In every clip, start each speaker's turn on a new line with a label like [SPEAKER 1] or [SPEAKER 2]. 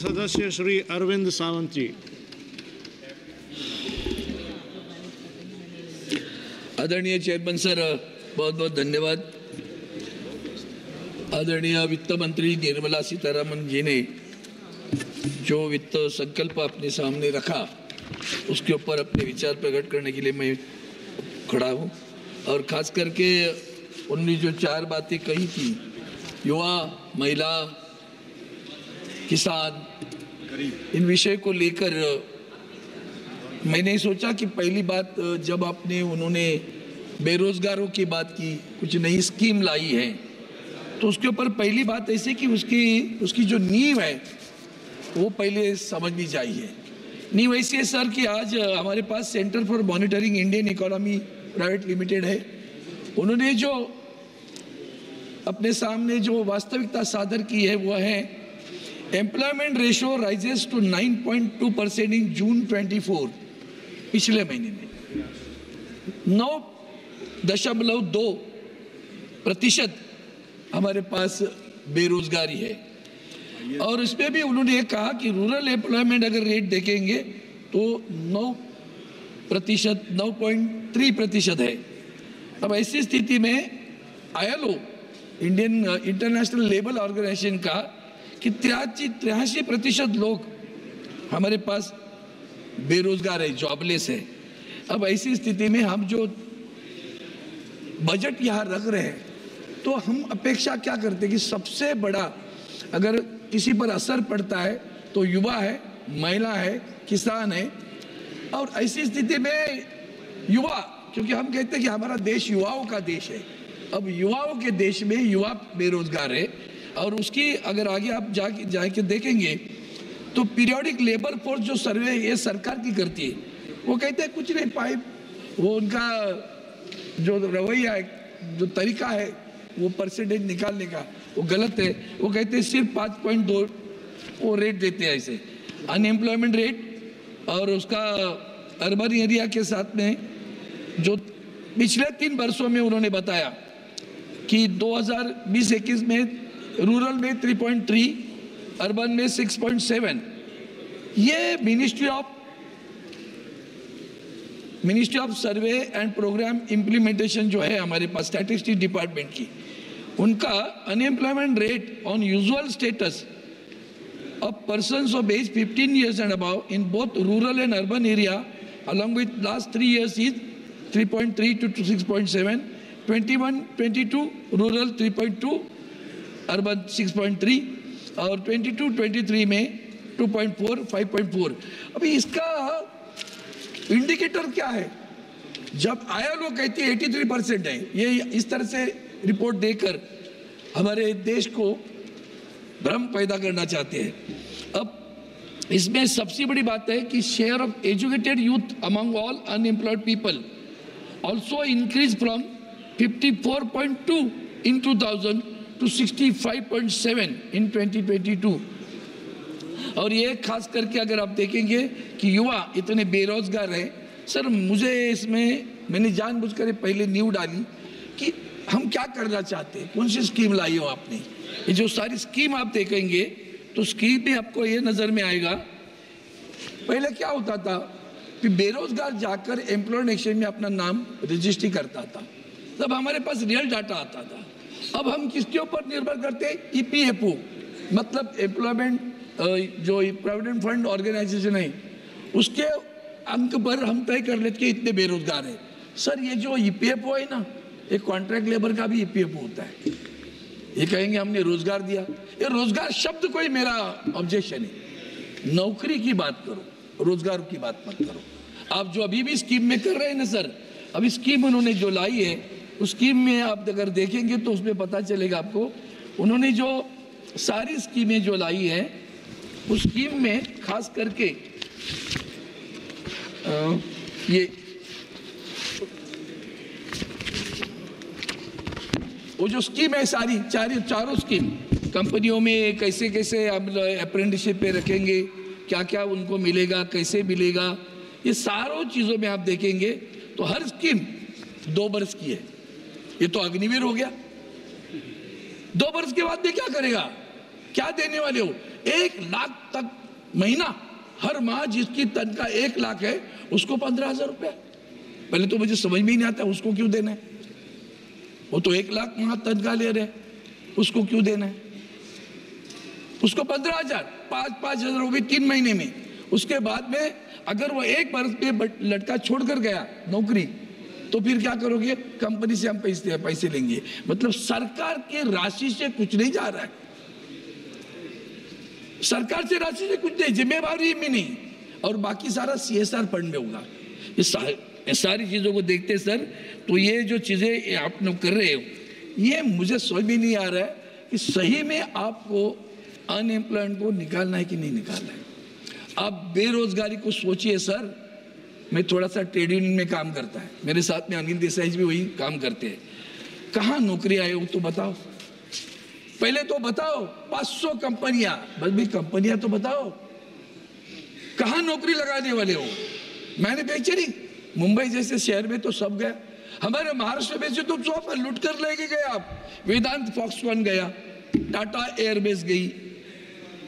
[SPEAKER 1] सदस्य श्री अरविंद सावंत जी।
[SPEAKER 2] आदरणीय chairman sir, बहुत बहुत धन्यवाद। आदरणीय वित्त मंत्री निर्मला सीतारामन जी ने जो वित्त संकल्प अपने सामने रखा, उसके ऊपर अपने विचार प्रकट करने के लिए मैं खड़ा हूँ। और खास करके उन्होंने जो चार बातें कही थी, युवा, महिला किसान इन विषय को लेकर मैंने सोचा कि पहली बात जब आपने उन्होंने बेरोजगारों की बात की, कुछ नई स्कीम लाई है तो उसके ऊपर पहली बात ऐसे कि उसकी उसकी जो नींव है, वो पहले समझनी चाहिए। नींव ऐसी है सर कि आज हमारे पास centre for monitoring Indian economy private limited है। उन्होंने जो अपने सामने जो वास्तविकता सादर की है, वह है employment ratio rises to 9.2 percent in June 24 पिछले महीने में। नौ दशमलव दो प्रतिशत हमारे पास बेरोजगारी है। और इसमें भी उन्होंने ये कहा कि रूरल एम्प्लॉयमेंट अगर रेट देखेंगे तो नौ प्रतिशत, नौ पॉइंट थ्री प्रतिशत है। अब ऐसी स्थिति में ILO, Indian international labour organisation का कि तिरासी तिरासी प्रतिशत लोग हमारे पास बेरोजगार है जॉबलेस है। अब ऐसी स्थिति में हम जो बजट यहाँ रख रहे हैं तो हम अपेक्षा क्या करते हैं कि सबसे बड़ा अगर किसी पर असर पड़ता है तो युवा है, महिला है, किसान है, और ऐसी स्थिति में युवा, क्योंकि हम कहते हैं कि हमारा देश युवाओं का देश है। अब युवाओं के देश में युवा बेरोजगार है और उसकी अगर आगे आप जा जाके देखेंगे तो पीरियोडिक लेबर फोर्स जो सर्वे ये सरकार की करती है। वो कहते हैं, कुछ नहीं, पाइप, वो उनका जो रवैया है, जो तरीका है, वो परसेंटेज निकालने का, वो गलत है। वो कहते हैं, सिर्फ़ पाँच पॉइंट दो वो रेट देते हैं ऐसे। अनएम्प्लॉयमेंट रेट और उसका अर्बन एरिया के साथ में जो पिछले तीन वर्षों में उन्होंने बताया कि 2020-21 में रूरल में 3.3 अर्बन में 6.7 ये ministry of ministry of survey and programme implementation जो है हमारे पास स्टैटिस्टिक्स डिपार्टमेंट की, उनका unemployment rate on usual status of persons of age 15 years and above in both rural and urban area, along with last three years is 3.3 to 6.7 21 22 rural 3.2 urban 6.3 और 22 23 में 2.4 5.4 अभी इसका इंडिकेटर क्या है? जब आया लोग कहती है 83 परसेंट है, ये इस तरह से रिपोर्ट देकर हमारे देश को भ्रम पैदा करना चाहते हैं। अब इसमें सबसे बड़ी बात है कि share of educated youth among all unemployed people also increase from 54.2 in 2000 to 65.7 in 2022 और ये खास करके अगर आप देखेंगे कि युवा इतने बेरोजगार हैं, सर मुझे इसमें मैंने जानबूझकर पहले न्यू डाली कि हम क्या करना चाहते हैं, कौन सी स्कीम लाई हो आपने? ये जो सारी स्कीम आप देखेंगे तो स्कीम में आपको ये नज़र में आएगा, पहले क्या होता था कि बेरोजगार जाकर एम्प्लॉयड एक्सचेंज में अपना नाम रजिस्ट्री करता था। तब हमारे पास रियल डाटा आता था। अब हम किसके ऊपर निर्भर करते हैं? ईपीएफओ मतलब एम्प्लॉयमेंट जो प्रोविडेंट फंड ऑर्गेनाइजेशन है, उसके अंक पर हम तय कर लेते कि इतने बेरोजगार है। सर, ये जो ईपीएफओ है ना एक कॉन्ट्रैक्ट लेबर का भी ईपीएफओ होता है। ये कहेंगे हमने रोज़गार दिया। ये रोज़गार शब्द कोई मेरा ऑब्जेक्शन है। नौकरी की बात करो, रोज़गार की बात मत करो। आप जो अभी भी स्कीम में कर रहे हैं ना, सर, अभी स्कीम उन्होंने जो लाई है स्कीम में आप अगर देखेंगे तो उसमें पता चलेगा आपको। उन्होंने जो सारी स्कीमें जो लाई है, उस स्कीम में खास करके ये, वो जो स्कीम है सारी, चार, चारों स्कीम कंपनियों में कैसे कैसे हम अप्रेंटिसशिप पे रखेंगे क्या क्या उनको मिलेगा, कैसे मिलेगा, ये सारों चीज़ों में आप देखेंगे तो हर स्कीम दो बरस की है। ये तो अग्निवीर हो गया। दो वर्ष के बाद में क्या करेगा? क्या देने वाले हो? एक लाख तक महीना, हर माह जिसकी तनख्वाह एक लाख है, उसको पंद्रह हज़ार रुपया। पहले तो मुझे समझ में ही नहीं आता, उसको क्यों देना है? वो तो एक लाख माह तनख्वाह ले रहे उसको क्यों देना है? उसको पंद्रह हज़ार, पाँच पाँच हज़ार वो तीन महीने में। उसके बाद में अगर वो एक पे बट- लड़का छोड़कर गया, नौकरी तो फिर क्या करोगे? कंपनी से हम पैसे पैसे लेंगे। मतलब सरकार के राशि से कुछ नहीं जा रहा है। सरकार से राशि से कुछ नहीं, जिम्मेवारी में नहीं। और बाकी सारा सीएसआर फंड में होगा। ये सा- सारी चीज़ों को देखते सर। तो ये जो चीज़ें आप लोग कर रहे हो, ये मुझे समझ भी नहीं आ रहा है कि सही में आपको अनएम्प्लॉयमेंट को निकालना है कि नहीं निकालना है। आप बेरोजगारी को सोचिए, सर। मैं थोड़ा सा ट्रेड यूनियन में काम करता है। मेरे साथ में अनिल देसाई जी भी वही काम करते हैं। कहाँ नौकरी आए हो तो बताओ। पहले तो बताओ 500 कंपनियाँ, बस भी कंपनियाँ तो बताओ। कहा नौकरी लगाने वाले हो? मैन्युफैक्चरिंग मुंबई जैसे शहर में तो सब गए। हमारे महाराष्ट्र में से तो सब लूट कर लेके गए आप। वेदांत फॉक्सकॉन गया, टाटा एयरबेस गई।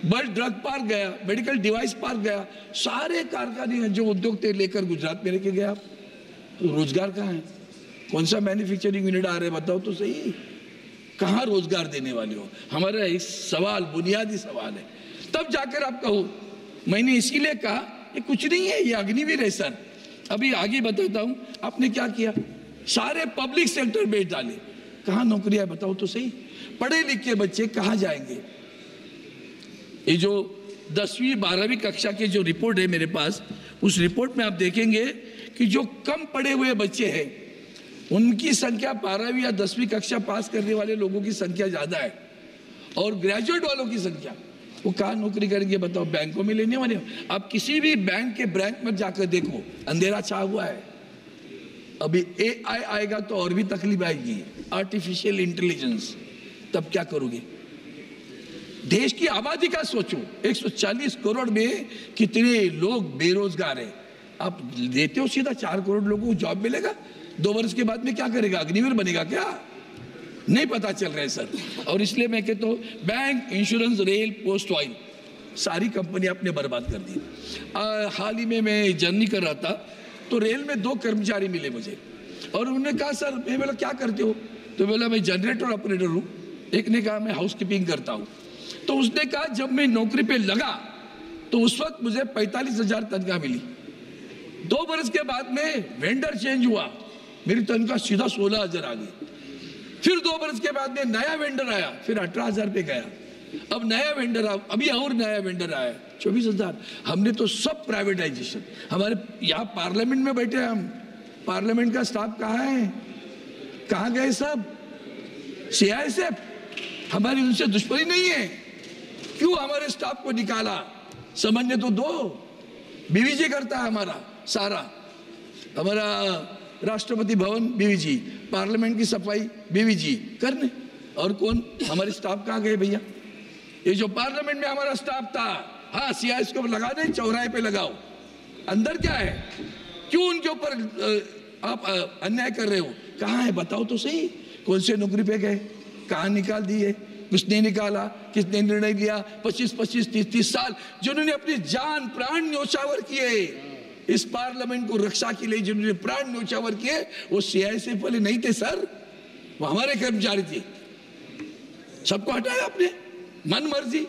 [SPEAKER 2] बर्ड ड्रग पार्क गया, मेडिकल डिवाइस पार्क गया, सारे कारखाने हैं जो उद्योग थे लेकर गुजरात में लेके गया। तो रोज़गार कहाँ है? कौन सा मैन्युफैक्चरिंग यूनिट आ रहे बताओ तो सही। कहाँ रोज़गार देने वाले हो? हमारा एक सवाल, बुनियादी सवाल है। तब जाकर आप कहो, मैंने इसीलिए कहा, ये कुछ नहीं है, ये अग्निवीर है, सर। अभी आगे बताता हूँ, आपने क्या किया? सारे पब्लिक सेक्टर बेच डाले। कहाँ नौकरियाँ बताओ तो सही। पढ़े लिखे बच्चे कहाँ जाएँगे? ये जो दसवीं, बारहवीं कक्षा के जो रिपोर्ट है मेरे पास, उस रिपोर्ट में आप देखेंगे कि जो कम पढ़े हुए बच्चे हैं, उनकी संख्या बारहवीं या दसवीं कक्षा पास करने वाले लोगों की संख्या ज़्यादा है और ग्रेजुएट वालों की संख्या। वो कहाँ नौकरी करेंगे बताओ? बैंकों में लेने वाले। आप किसी भी बैंक के ब्रांच में जाकर देखो, अंधेरा छा हुआ है। अभी ए आई आएगा तो और भी तकलीफ़ आएगी। आर्टिफिशियल इंटेलिजेंस तब क्या करोगे? देश की आबादी का सोचो 140 करोड़ में कितने लोग बेरोजगार हैं। आप देते हो सीधा चार करोड़ लोगों को जॉब मिलेगा, दो वर्ष के बाद में क्या करेगा? अग्निवीर बनेगा क्या? नहीं पता चल रहा है, सर। और इसलिए मैं कहता हूँ, bank insurance rail post oil सारी कंपनी आपने बर्बाद कर दी। हाल ही में मैं जर्नी कर रहा था तो रेल में दो कर्मचारी मिले मुझे। और उन्होंने कहा, सर, मैं बोला, क्या करते हो? तो बोला, मैं जनरेटर ऑपरेटर हूँ। एक ने कहा, मैं हाउस कीपिंग करता हूँ। तो उसने कहा, जब मैं नौकरी पे लगा तो उस वक्त मुझे पैंतालीस हज़ार तनख्वाह मिली। दो बरस के बाद में वेंडर चेंज हुआ। मेरी तनख्वाह सीधा सोलह हज़ार आ गई। फिर दो बरस के बाद में नया वेंडर आया, फिर अठारह हज़ार पे गया। अब नया वेंडर आ, अभी और नया वेंडर आया चौबीस हज़ार। हमने तो सब प्राइवेटाइजेशन हमारे, यहाँ पार्लियामेंट में बैठे हम। पार्लियामेंट का स्टाफ कहाँ है? कहाँ गए सब? सीआईएसएफ हमारी उनसे दुश्मनी नहीं है। क्यों हमारे स्टाफ को निकाला? समझने तो दो। बीवी जी करता है हमारा, सारा। हमारा राष्ट्रपति भवन बीवी जी पार्लियामेंट की सफ़ाई बीवी जी करने। और कौन? हमारे स्टाफ कहाँ गए भैया? ये जो पार्लियामेंट में हमारा स्टाफ था हाँ सीआईएस को लगा दें, चौराहे पे लगाओ। अंदर क्या है? क्यों उनके ऊपर आप अन्याय कर रहे हो? कहाँ है? बताओ तो सही। कौन से नौकरी पे गए? कहाँ निकाल दिए? किसने निकाला, किसने निर्णय लिया? पच्चीस पच्चीस तीस तीस साल जिन्होंने अपनी जान, प्राण न्योछावर किए। इस पार्लियामेंट को रक्षा के लिए जिन्होंने प्राण न्योछावर किए, वो सीआईएसएफ वाले नहीं थे, सर। वो हमारे कर्मचारी थे। सबको हटाया आपने? मन मर्ज़ी।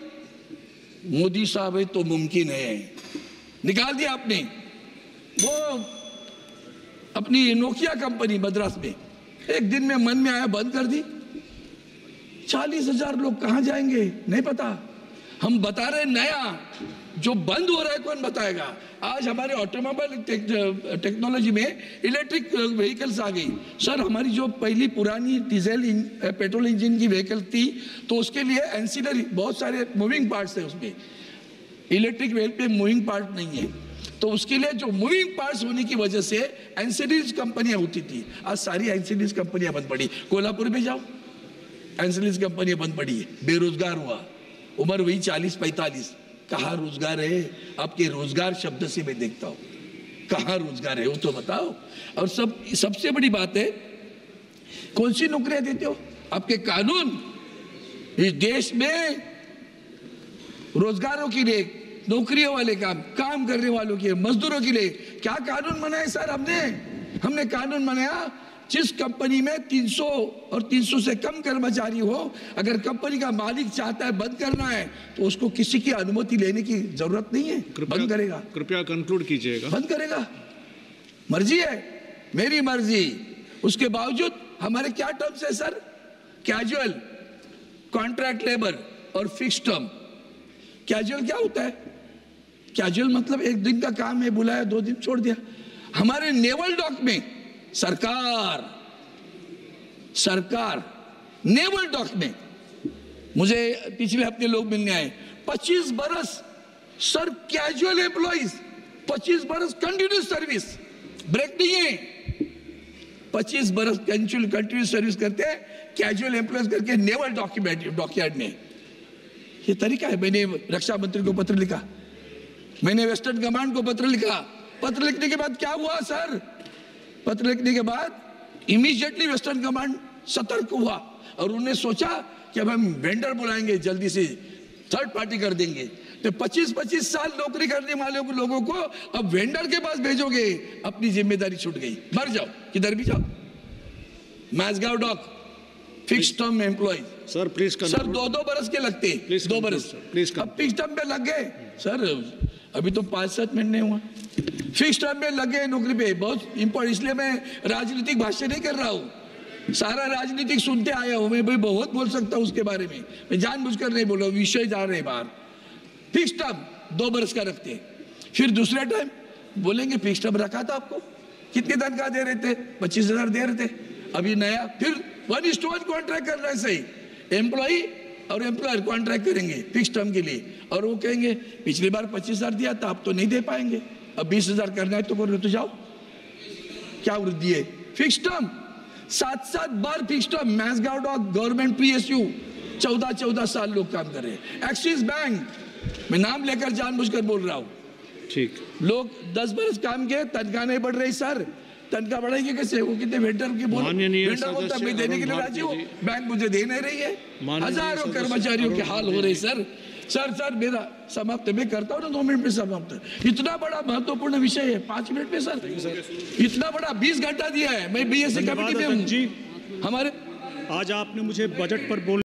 [SPEAKER 2] मोदी साहब है तो मुमकिन है। निकाल दिया आपने। वो अपनी नोकिया कंपनी मद्रास में एक दिन में मन में आया, बंद कर दी। चालीस हज़ार लोग कहाँ जाएँगे? नहीं पता। हम बता रहे नया जो बंद हो रहा है कौन बताएगा? आज हमारे ऑटोमोबाइल टेक, टेक्नोलॉजी में इलेक्ट्रिक व्हीकल्स आ गई। सर हमारी जो पहली पुरानी डीजल इंज- पेट्रोल इंजन की व्हीकल थी तो उसके लिए एंसिलरी बहुत सारे मूविंग पार्ट्स है उसमें। इलेक्ट्रिक व्हील पे मूविंग पार्ट नहीं है। तो उसके लिए जो मूविंग पार्ट्स होने की वजह से एंसिडीज कंपनियाँ होती थी। आज सारी एंसिडीज कंपनियाँ बंद पड़ी। कोल्हापुर में जाओ। एंसिडीज कंपनियाँ बंद पड़ी है। बेरोजगार हुआ। उम्र वही चालीस, पैंतालीस। कहाँ रोज़गार है? आपके रोज़गार शब्द से मैं देखता हूँ। कहाँ रोज़गार है? वो तो बताओ। और सब, सबसे बड़ी बात है, कौन सी नौकरियाँ देते हो? आपके कानून। इस देश में रोजगारों के लिए, नौकरियों वाले काम काम करने वालों के मजदूरों के लिए क्या कानून बनाए सर हमने हमने कानून बनाया जिस कंपनी में 300 और 300 से कम कर्मचारी हो अगर कंपनी का मालिक चाहता है बंद करना है तो उसको किसी की अनुमति लेने की ज़रूरत नहीं है। बंद करेगा।
[SPEAKER 1] कृपया कंक्लूड कीजिएगा।
[SPEAKER 2] बंद करेगा। मर्ज़ी है। मेरी मर्ज़ी। उसके बावजूद हमारे क्या टर्म्स है सर? कैजुअल कॉन्ट्रैक्ट लेबर और फिक्स टर्म कैजुअल क्या होता है? कैजुअल मतलब एक दिन का काम है बुलाया दो दिन छोड़ दिया। हमारे नेवल डॉक में सरकार सरकार, नेवल डॉक में। मुझे पिछले हफ़्ते लोग मिलने आए। 25 बरस सर कैजुअल एम्प्लॉइज 25 बरस कंटिन्यूस सर्विस ब्रेक नहीं है। 25 बरस कंटिन्यूस सर्विस करते हैं कैजुअल एम्प्लॉयज़ करके नेवल डॉक्यूमेंट डॉकयार्ड में। ये तरीका है, मैंने रक्षा मंत्री को पत्र लिखा। मैंने वेस्टर्न कमांड को पत्र लिखा। पत्र लिखने के बाद क्या हुआ, सर? पत्र लिखने के बाद इमीजिएटली वेस्टर्न कमांड सतर्क हुआ और उन्होंने सोचा कि अब हम वेंडर बुलाएँगे जल्दी से थर्ड पार्टी कर देंगे। तो 25-25 साल नौकरी करने वाले लोगों को अब वेंडर के पास भेजोगे अपनी ज़िम्मेदारी छूट गई। मर जाओ। किधर भी जाओ। Mazagon dock fix term employ
[SPEAKER 1] sir please
[SPEAKER 2] sir दो दो बरस के लगते।
[SPEAKER 1] हैं
[SPEAKER 2] दो बरस.
[SPEAKER 1] Please
[SPEAKER 2] अब फिक्स टर्म पे लग गए। सर अभी तो पाँच सात महीने हुआ। फिक्स टर्म में लगे नौकरी पे, बहुत इंपॉर्टेंट इसलिए मैं राजनीतिक भाष्य नहीं कर रहा हूँ। सारा राजनीतिक सुनते आया हूँ, मैं भाई बहुत बोल सकता हूँ उसके बारे में। मैं जानबूझकर नहीं बोल रहा विषय जा रहे बाहर। फिक्स टर्म दो बरस का रखते हैं। फिर दूसरा टाइम बोलेंगे फिक्स टर्म रखा था आपको। कितने तनख्वाह दे रहे थे? पच्चीस हज़ार दे रहे थे। अभी नया, फिर one is to one contract कर रहा सही। एम्प्लॉई और एम्प्लॉयर कॉन्ट्रैक्ट करेंगे फिक्स टर्म के लिए। और वो कहेंगे, पिछली बार पच्चीस हज़ार दिया था, आप तो नहीं दे पाएँगे। अब बीस हज़ार करना है तो करो तो जाओ। क्या वृद्धि है? फिक्स टर्म सात सात बार fix term Mazagon dock government PSU चौदह चौदह साल लोग काम कर रहे हैं। एक्सिस बैंक मैं नाम लेकर जानबूझकर बोल रहा हूँ।
[SPEAKER 1] ठीक।
[SPEAKER 2] लोग दस बरस काम किए तनख्वाह नहीं बढ़ रही सर। तनख्वाह बढ़ेगी कैसे? वो कितने वेंडर की बोल वेंडर बोलता मैं देने के लिए राज़ी हूँ। बैंक मुझे दे नहीं रही है। हज़ारों कर्मचारियों के हाल हो रहे सर। सर सर मेरा समाप्त मैं करता हूँ ना दो मिनट में समाप्त इतना बड़ा महत्वपूर्ण विषय है पाँच मिनट में सर? इतना बड़ा बीस घंटा दिया है मैं बी
[SPEAKER 3] एस
[SPEAKER 2] कमेटी में हूँ। हमारे
[SPEAKER 3] आज आपने मुझे बजट पर बोल